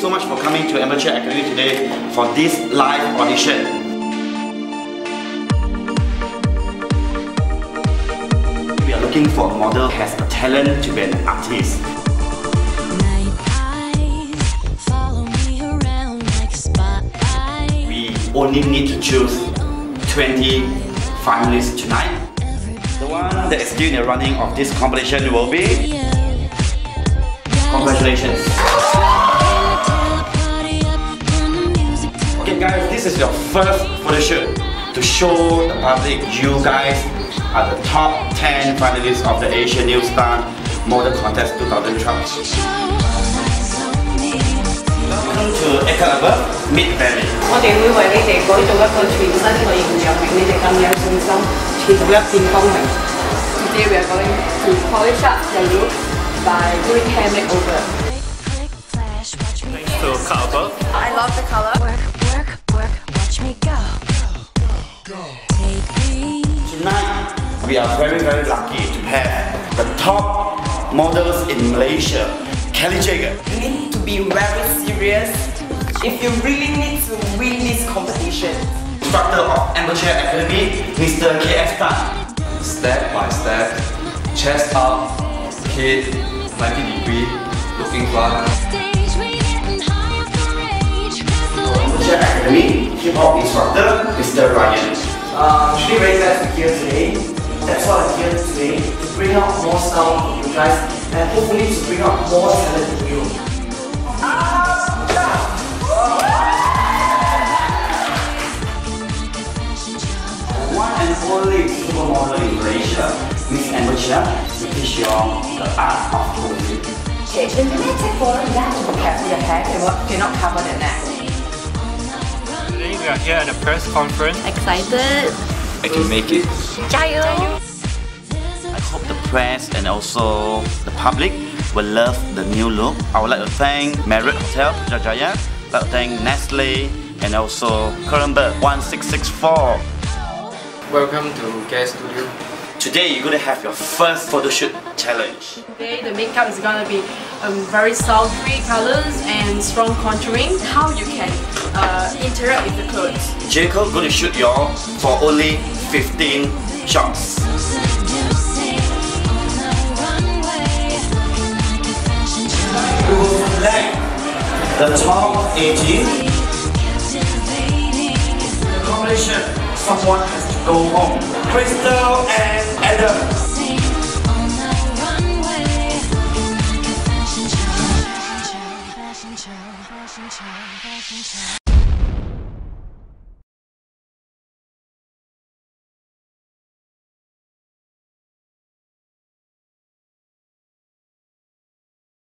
so much for coming to Amateur Academy today for this live audition. We are looking for a model who has a talent to be an artist. We only need to choose 20 finalists tonight. The one that is still in the running of this competition will be... Congratulations. this is your first photo shoot to show the public you guys are the top 10 finalists of the Asian New Star Model Contest 2012. Welcome to Excalibur Mid Valley. 我哋会为你哋改造一个全新嘅形象，令你哋更有信心，前途一片光明。Today we are going to polish up the look by doing hair makeover. Thanks to Calvo. I love the color. Very very lucky to have the top models in Malaysia, Kelly Jagger, You need to be very serious if you really need to win this competition. instructor of Amateur Academy, Mr. K.S. Tan. Step by step, chest up, head 90 degree, looking flat. Stage, we getting high off the rage. Amateur Academy Hip Hop instructor, Mr. Ryan. Uh, I'm really very glad to be here today. That's why I'm here today, to bring out more sound for you guys and hopefully to bring out more talent for you. One and only supermodel in Malaysia, Miss Amateur, to teach you all the art of posing. Okay, the limited photo, you have to be careful your hair cannot, cannot cover the neck. Today we are here at a press conference. Excited? I can make it. 加油！I hope the press and also the public will love the new look. I would like to thank Marriott Hotel Putrajaya, I'd like to thank Nestle and also Kronenbourg 1664. Welcome to Gas Studio. Today you're gonna have your first photo shoot challenge. Today the makeup is gonna be um, very sultry colors and strong contouring. How you can uh, interact with the clothes. Jacob gonna shoot y'all for only 15 shots. The top 18. The competition, someone has to go home. Crystal and Adam. Fashion show, fashion show, fashion show.